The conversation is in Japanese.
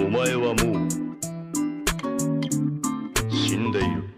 お前はもう死んでいる。